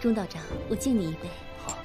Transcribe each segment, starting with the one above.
钟道长，我敬你一杯。好。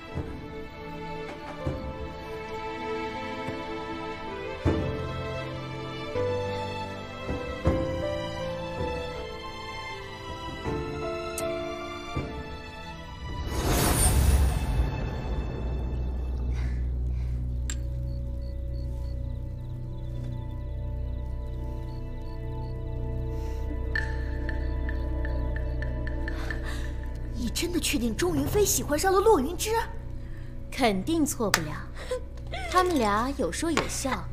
你真的确定钟云飞喜欢上了洛云芝？肯定错不了，他们俩有说有笑，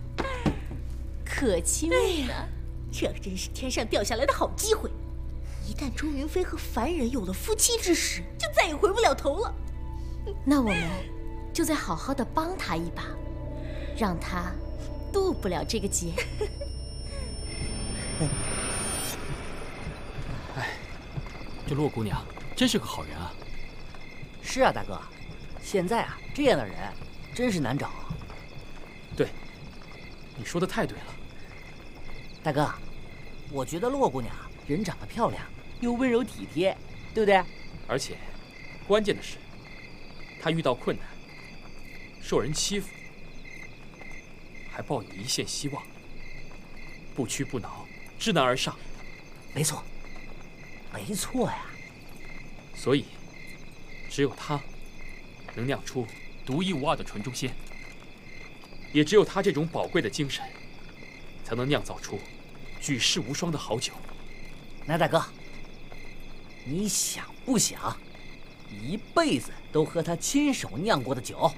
可亲密了。这真是天上掉下来的好机会！一旦钟云飞和凡人有了夫妻之实，就再也回不了头了。那我们就再好好的帮他一把，让他渡不了这个劫。哎，这洛姑娘真是个好人啊！是啊，大哥，现在啊，这样的人真是难找。对，你说的太对了。大哥，我觉得洛姑娘人长得漂亮，又温柔体贴，对不对？而且，关键的是，她遇到困难、受人欺负，还抱有一线希望，不屈不挠，知难而上。没错，没错呀。所以，只有他能酿出独一无二的纯中仙，也只有他这种宝贵的精神，才能酿造出举世无双的好酒。那大哥，你想不想一辈子都喝他亲手酿过的酒？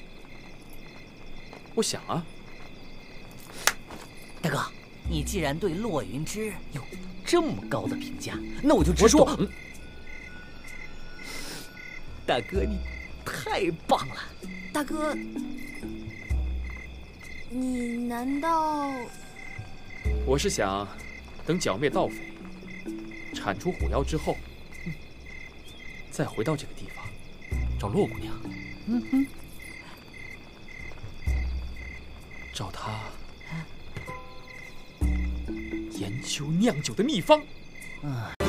我想啊。大哥，你既然对骆云芝有这么高的评价，那我就直说。大哥，你太棒了！大哥，你难道……我是想，等剿灭盗匪、铲除虎妖之后，再回到这个地方，找洛姑娘。嗯哼，找她研究酿酒的秘方。嗯。